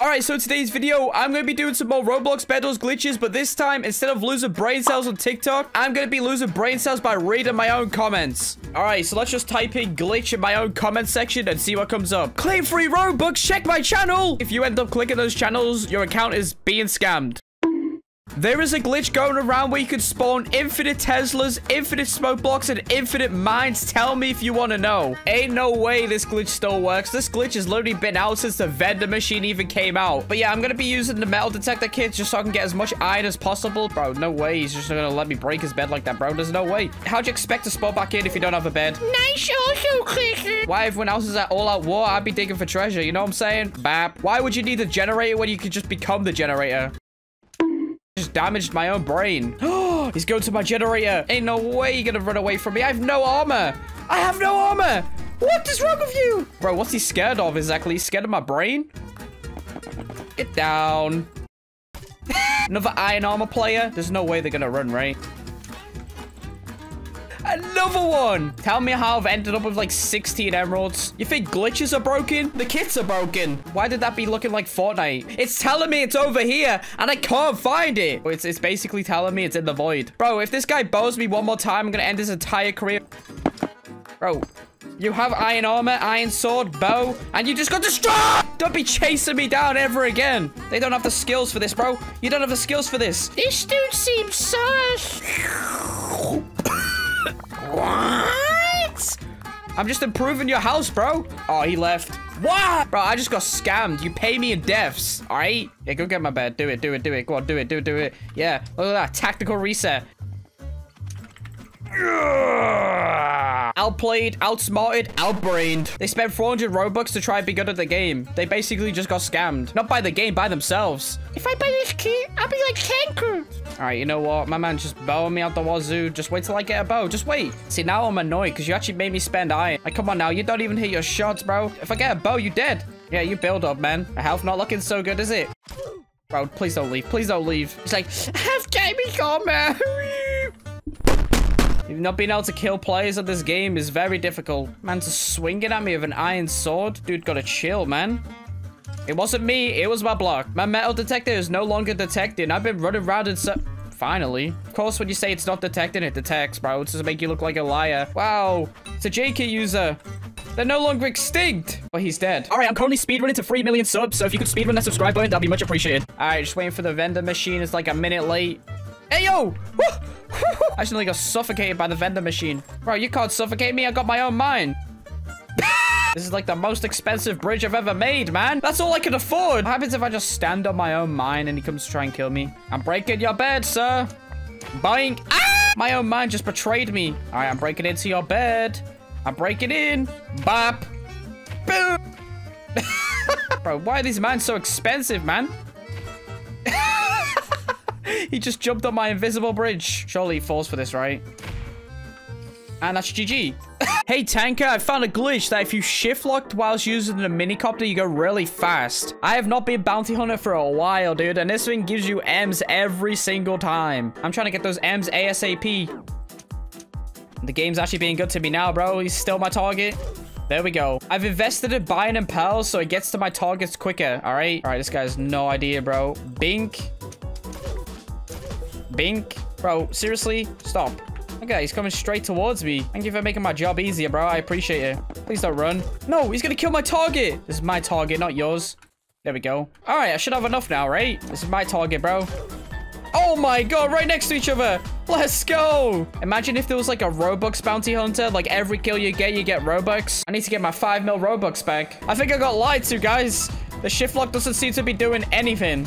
Alright, so today's video, I'm going to be doing some more Roblox Bedwars glitches, but this time, instead of losing brain cells on TikTok, I'm going to be losing brain cells by reading my own comments. Alright, so let's just type in glitch in my own comment section and see what comes up. Claim free Robux, check my channel! If you end up clicking those channels, your account is being scammed. There is a glitch going around where you can spawn infinite Teslas, infinite smoke blocks, and infinite mines. Tell me if you want to know. Ain't no way this glitch still works. This glitch has literally been out since the vendor machine even came out. But yeah, I'm going to be using the metal detector kit just so I can get as much iron as possible. Bro, no way. He's just going to let me break his bed like that, bro. There's no way. How'd you expect to spawn back in if you don't have a bed? Nice also clicker. Why everyone else is at all-out war, I'd be digging for treasure. You know what I'm saying? Bap. Why would you need a generator when you could just become the generator? Damaged my own brain. He's going to my generator. Ain't no way you're gonna run away from me. I have no armor. I have no armor. What is wrong with you? Bro, what's he scared of exactly? He's scared of my brain? Get down. Another iron armor player? There's no way they're gonna run, right? Another one! Tell me how I've ended up with like 16 emeralds. You think glitches are broken? The kits are broken. Why did that be looking like Fortnite? It's telling me it's over here and I can't find it. It's, it's basically telling me it's in the void. Bro, if this guy bows me one more time, I'm gonna end his entire career. Bro, you have iron armor, iron sword, bow, and you just got destroyed! Don't be chasing me down ever again. They don't have the skills for this, bro. You don't have the skills for this. This dude seems sus. what? I'm just improving your house, bro. Oh, he left. What? Bro, I just got scammed. You pay me in deaths, all right? Yeah, go get my bed. Do it, do it, do it. Go on, do it, do it, do it. Yeah, look at that. Tactical reset. Outplayed, outsmarted, outbrained. They spent 400 Robux to try and be good at the game. They basically just got scammed. Not by the game, by themselves. If I buy this key, I'll be like TanqR. All right, you know what? My man just bowing me out the wazoo. Just wait till I get a bow. Just wait. See, now I'm annoyed because you actually made me spend iron. Like, come on now. You don't even hit your shots, bro. If I get a bow, you dead. Yeah, you build up, man. My health not looking so good, is it? Bro, please don't leave. Please don't leave. He's like, have gaming armor. Not being able to kill players of this game is very difficult. Man, just swinging at me with an iron sword. Dude, gotta chill, man. It wasn't me. It was my block. My metal detector is no longer detecting. I've been running around and so... Finally. Of course, when you say it's not detecting, it detects, bro. It's just make you look like a liar. Wow. It's a JK user. They're no longer extinct. Oh, he's dead. All right, I'm currently speedrunning to 3 million subs, so if you could speedrun that subscribe button, that'd be much appreciated. All right, just waiting for the vendor machine. It's like a minute late. Hey, yo! I actually got suffocated by the vendor machine. Bro, you can't suffocate me. I got my own mine. this is like the most expensive bridge I've ever made, man. That's all I can afford. What happens if I just stand on my own mine and he comes to try and kill me? I'm breaking your bed, sir. Boink. Ah! My own mine just betrayed me. All right, I'm breaking into your bed. I'm breaking in. Bop. Boom. Bro, why are these mines so expensive, man? he just jumped on my invisible bridge. Surely he falls for this, right? And that's GG. hey, TanqR, I found a glitch that if you shift locked whilst using the minicopter, you go really fast. I have not been bounty hunter for a while, dude, and this thing gives you M's every single time. I'm trying to get those M's ASAP. The game's actually being good to me now, bro. He's still my target. There we go. I've invested in buying and pals, so it gets to my targets quicker, all right? All right, this guy has no idea, bro. Bink. Bink. Bro, seriously? Stop. Okay, he's coming straight towards me. Thank you for making my job easier, bro. I appreciate it. Please don't run. No, he's gonna kill my target. This is my target, not yours. There we go. All right, I should have enough now, right? This is my target, bro. Oh my god, right next to each other. Let's go. Imagine if there was like a Robux bounty hunter. Like every kill you get, you get Robux. I need to get my 5 mil Robux back. I think I got lied to, guys. The shift lock doesn't seem to be doing anything.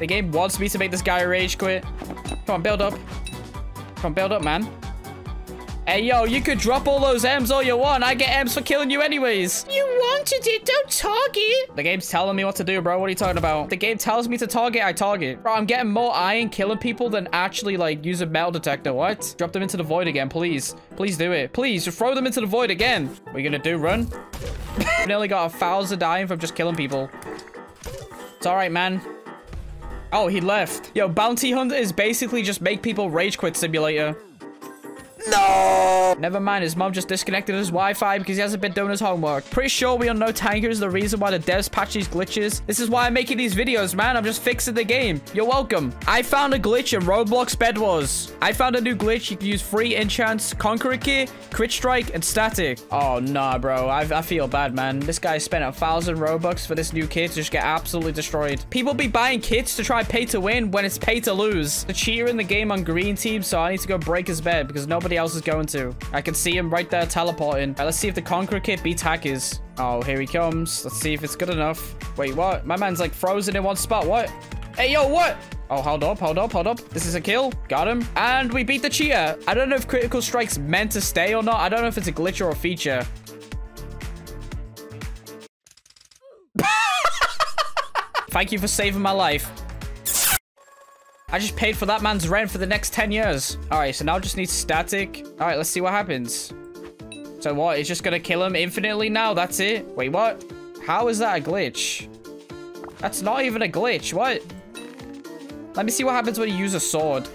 The game wants me to make this guy rage quit. Come on, build up. Come on, build up, man. Hey, yo, you could drop all those M's all you want. I get M's for killing you anyways. You wanted it. Don't target. The game's telling me what to do, bro. What are you talking about? The game tells me to target, I target. Bro, I'm getting more iron killing people than actually, like, use a metal detector. What? Drop them into the void again, please. Please do it. Please, throw them into the void again. What are you gonna do? Run? nearly got a thousand dying from just killing people. It's all right, man. Oh, he left. Yo, Bounty Hunter is basically just make people rage quit simulator. No! Never mind, his mom just disconnected his Wi-Fi because he hasn't been doing his homework. Pretty sure we all know TanqR is the reason why the devs patch these glitches. This is why I'm making these videos, man. I'm just fixing the game. You're welcome. I found a glitch in Roblox Bed Wars. I found a new glitch. You can use free enchants, Conqueror Key, Crit Strike, and Static. Oh, nah, bro. I, I feel bad, man. This guy spent a thousand Robux for this new kit to just get absolutely destroyed. People be buying kits to try pay to win when it's pay to lose. The cheater in the game on green team, so I need to go break his bed because nobody else is going to. I can see him right there teleporting. Right, let's see if the Conqueror kit beats hackers. Oh, here he comes. Let's see if it's good enough. Wait, what? My man's like frozen in one spot. What? Hey, yo, what? Oh, hold up, hold up, hold up. This is a kill. Got him. And we beat the cheater. I don't know if critical strike's meant to stay or not. I don't know if it's a glitch or a feature. Thank you for saving my life. I just paid for that man's rent for the next 10 years. All right, so now I just need static. All right, let's see what happens. So what? It's just gonna kill him infinitely now? That's it? Wait, what? How is that a glitch? That's not even a glitch. What? Let me see what happens when you use a sword.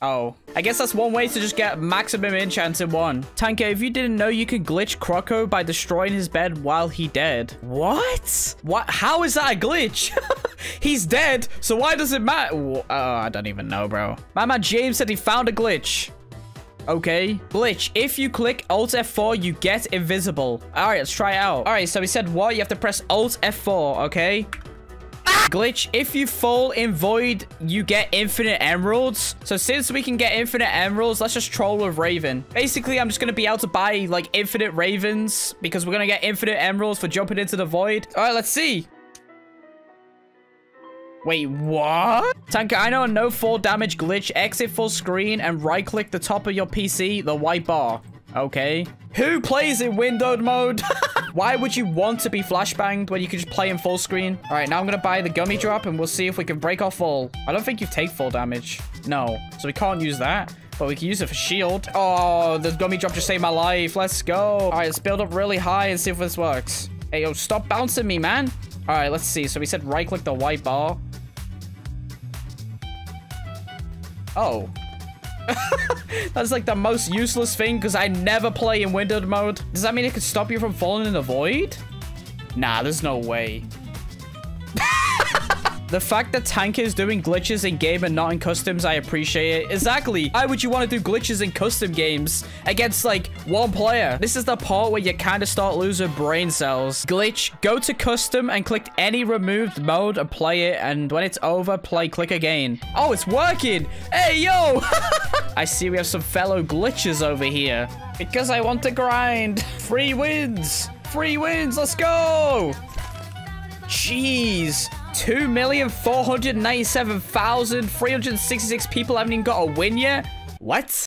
Oh. I guess that's one way to just get maximum enchants in one. TanqR, if you didn't know, you could glitch Croco by destroying his bed while he dead. What? What? How is that a glitch? He's dead, so why does it matter? Oh, I don't even know, bro. My man James said he found a glitch. Okay. Glitch. If you click Alt F4, you get invisible. All right, let's try it out. All right, so he said what? You have to press Alt F4, okay? Glitch, if you fall in Void, you get infinite emeralds. So since we can get infinite emeralds, let's just troll with Raven. Basically, I'm just going to be able to buy like infinite Ravens because we're going to get infinite emeralds for jumping into the Void. All right, let's see. Wait, what? TanqR, I know a no fall damage glitch. Exit full screen and right click the top of your PC, the white bar. Okay. Who plays in windowed mode? Why would you want to be flashbanged when you can just play in full screen? All right, now I'm going to buy the gummy drop and we'll see if we can break our fall. I don't think you take full damage. No, so we can't use that. But we can use it for shield. Oh, the gummy drop just saved my life. Let's go. All right, let's build up really high and see if this works. Hey, yo, stop bouncing me, man. All right, let's see. So we said right click the white bar. Oh. That's like the most useless thing because I never play in windowed mode. Does that mean it could stop you from falling in the void? Nah, there's no way. The fact that Tank is doing glitches in game and not in customs, I appreciate it. Exactly. Why would you want to do glitches in custom games against like one player? This is the part where you kind of start losing brain cells. Glitch, go to custom and click any removed mode and play it. And when it's over, play click again. Oh, it's working. Hey, yo. I see we have some fellow glitches over here. Because I want to grind. Free wins. Free wins. Let's go. Jeez. 2,497,366 people haven't even got a win yet? What?